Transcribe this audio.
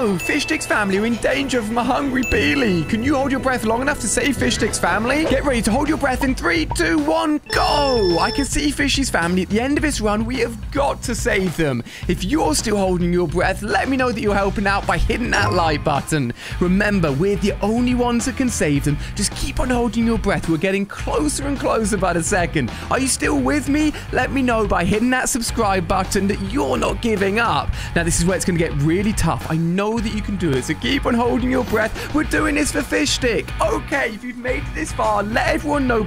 no, Fishstick's family are in danger from a hungry Peely. Can you hold your breath long enough to save Fishstick's family? Get ready to hold your breath in three, two, one, go! I can see Fishy's family at the end of this run. We have got to save them. If you're still holding your breath, let me know that you're helping out by hitting that like button. Remember, we're the only ones that can save them. Just keep on holding your breath. We're getting closer and closer by the second. Are you still with me? Let me know by hitting that subscribe button that you're not giving up. Now, this is where it's going to get really tough. I know that you can do it, so keep on holding your breath. We're doing this for Fishstick. Okay, if you've made it this far, let everyone know